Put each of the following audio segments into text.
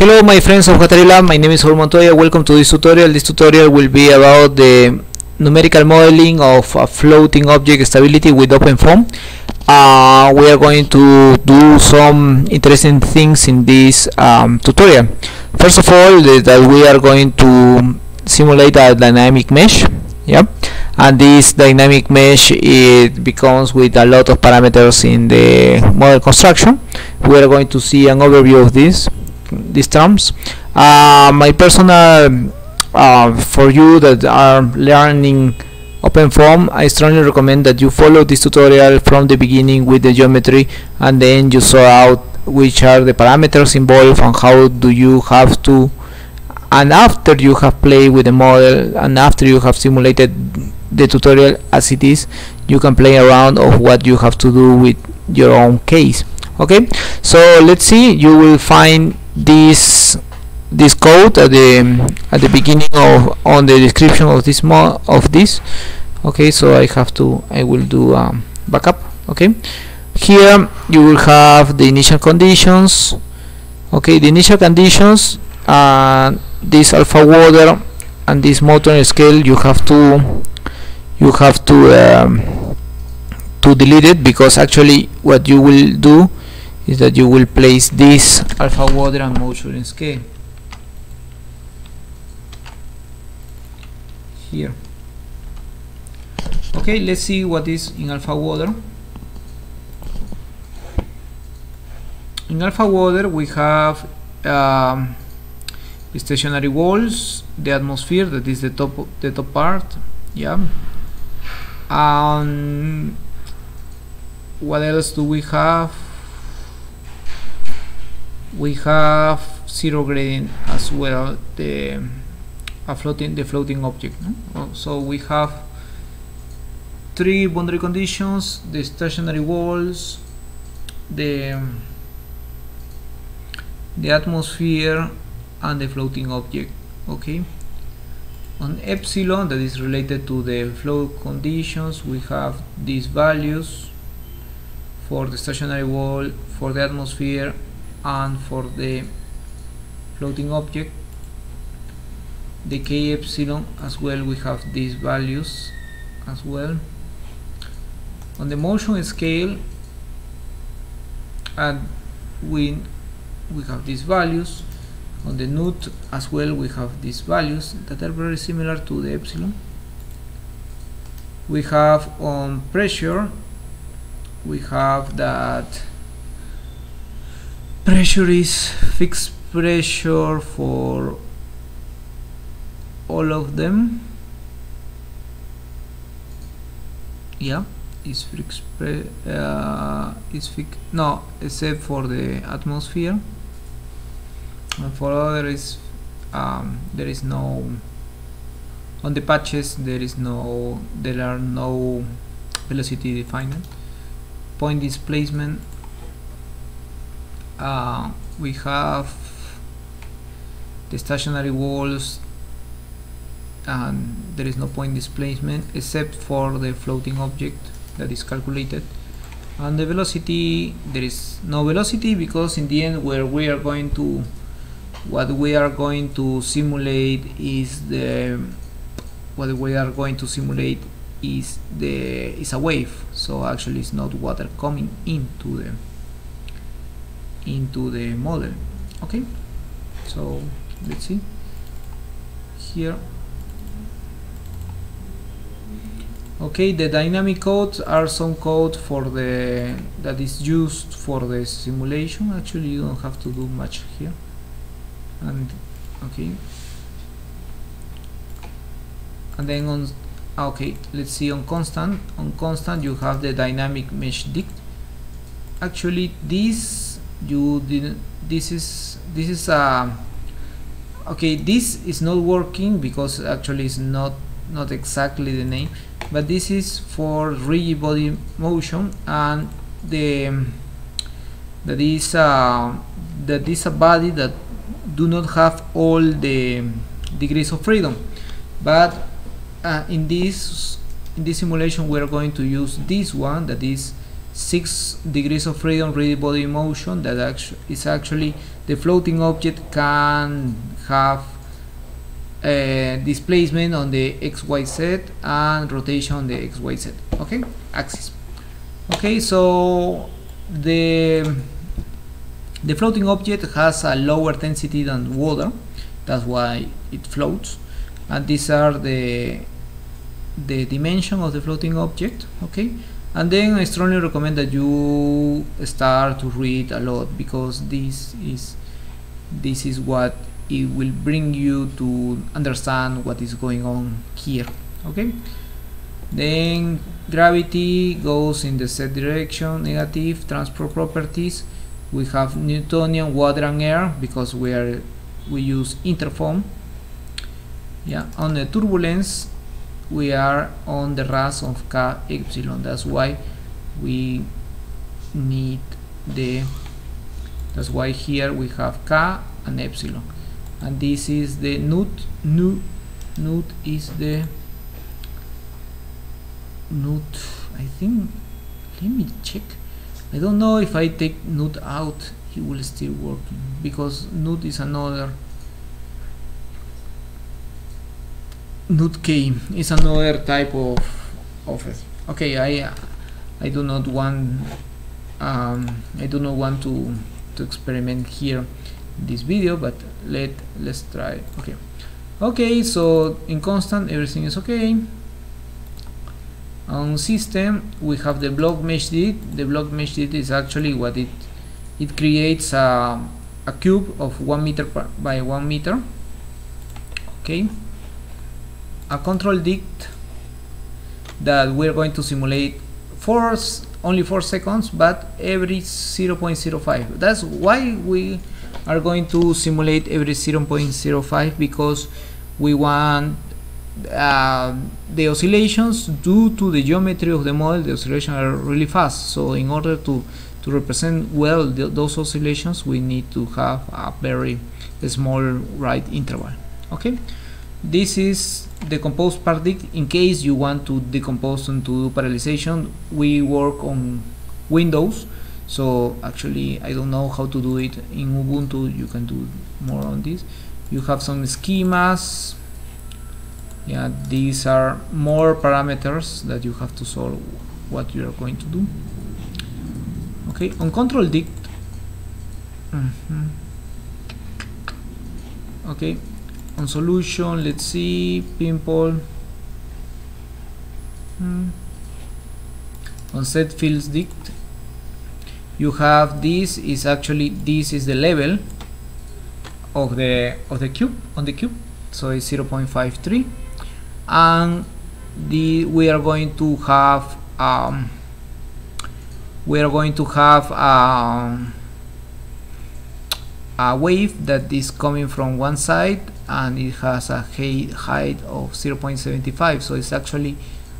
Hello my friends of Hatari my name is Jorge Montoya, welcome to this tutorial. This tutorial will be about the numerical modeling of a floating object stability with OpenFOAM. Uh, we are going to do some interesting things in this um, tutorial. First of all, that we are going to simulate a dynamic mesh. Yeah, and this dynamic mesh it becomes with a lot of parameters in the model construction. We are going to see an overview of this these terms. Uh, my personal uh, for you that are learning OpenFOAM, I strongly recommend that you follow this tutorial from the beginning with the geometry and then you sort out which are the parameters involved and how do you have to and after you have played with the model and after you have simulated the tutorial as it is you can play around of what you have to do with your own case okay so let's see you will find this this code at the at the beginning of on the description of this mo of this. Okay so I have to I will do um, backup okay? Here you will have the initial conditions. Okay the initial conditions and uh, this alpha water and this motion scale you have to you have to um, to delete it because actually what you will do is that you will place this alpha water and motion scale here. Okay let's see what is in alpha water in alpha water we have um, stationary walls the atmosphere that is the top the top part yeah. And what else do we have we have zero gradient as well the a floating the floating object no? so we have three boundary conditions the stationary walls the the atmosphere and the floating object okay on epsilon that is related to the flow conditions we have these values for the stationary wall for the atmosphere and for the floating object the k epsilon as well we have these values as well. On the motion scale and we we have these values. On the nut as well we have these values that are very similar to the epsilon. We have on pressure we have that pressure is fixed pressure for all of them. Yeah is fixed uh, is fixed no except for the atmosphere. And for other is um, there is no on the patches there is no there are no velocity defined. Point displacement uh, we have the stationary walls and there is no point displacement except for the floating object that is calculated. And the velocity there is no velocity because in the end where we are going to what we are going to simulate is the what we are going to simulate is the is a wave. So actually it's not water coming into the into the model okay so let's see. Here. Okay the dynamic codes are some code for the that is used for the simulation. Actually you don't have to do much here. And okay and then on ah, okay let's see on constant on constant you have the dynamic mesh dict. Actually this you didn't this is this is a uh, okay this is not working because actually it's not not exactly the name but this is for rigid body motion and the that is uh, that is a body that do not have all the degrees of freedom. But uh, in this in this simulation we are going to use this one that is 6 degrees of freedom rigid body motion that actu is actually the floating object can have uh, displacement on the xyz and rotation on the xyz okay? Axis. Okay so the the floating object has a lower density than water that's why it floats and these are the the dimension of the floating object okay and then I strongly recommend that you start to read a lot because this is this is what it will bring you to understand what is going on here okay? Then gravity goes in the z direction negative transport properties. We have Newtonian water and air because we are we use interFoam yeah on the turbulence we are on the RAS of K epsilon that's why we need the that's why here we have K and epsilon and this is the nut nu nut is the nut I think let me check. I don't know if I take nut out it will still work because nut is another nut k is another type of office okay I I do not want um, I do not want to to experiment here this video but let let's try okay. Okay so in constant everything is okay. On system we have the block mesh dict. The block mesh dict is actually what it it creates a, a cube of one meter by one meter. Okay a control dict that we're going to simulate for only 4 seconds but every 0.05 that's why we are going to simulate every 0.05 because we want uh, the oscillations due to the geometry of the model the oscillations are really fast. So in order to to represent well the, those oscillations we need to have a very small write interval. Okay this is the compose predict in case you want to decompose and to do parallelization we work on windows. So actually I don't know how to do it in Ubuntu. You can do more on this. You have some schemas. Yeah these are more parameters that you have to solve what you are going to do. Okay on control dict. Mm -hmm. okay on solution let's see pimple hmm. on set fields dict you have this is actually this is the level of the of the cube on the cube. So it's 0.53 and the we are going to have um, we are going to have um, a wave that is coming from one side and it has a height of 0.75 so it's actually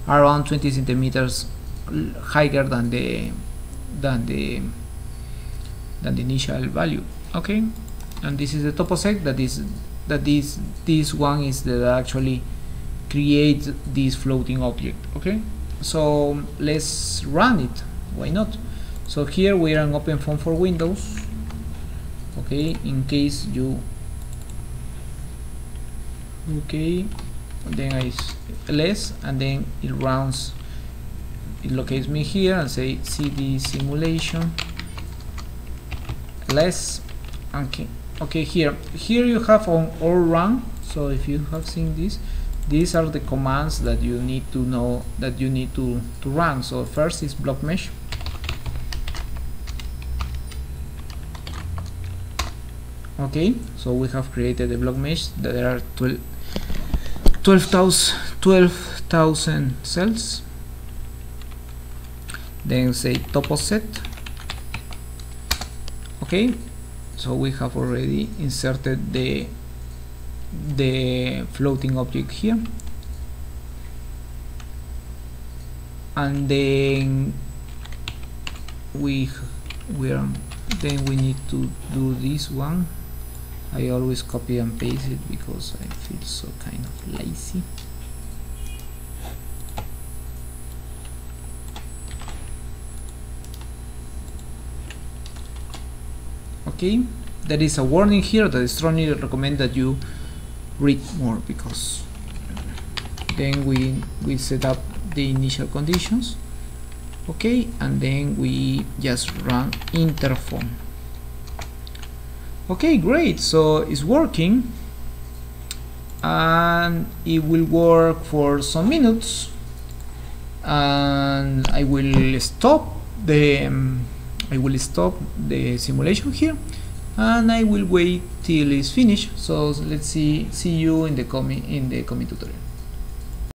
around 20 centimeters higher than the than the than the initial value okay? And this is the toposet that is that this this one is that actually creates this floating object okay? So let's run it. Why not? So here we are an OpenFOAM for windows okay? In case you okay then I less and then it runs it locates me here and say cd simulation less okay okay here here you have on all run so if you have seen this these are the commands that you need to know that you need to to run. So first is block mesh. Okay so we have created a block mesh. There are 12,000 12, cells. Then say toposet. Okay so we have already inserted the the floating object here. And then we we are then we need to do this one I always copy and paste it because I feel so kind of lazy. Okay there is a warning here that I strongly recommend that you read more because then we we set up the initial conditions. Okay and then we just run interFoam okay great. So it's working. And it will work for some minutes. And I will stop the um, I will stop the simulation here. And I will wait till it's finished. So let's see see you in the coming in the coming tutorial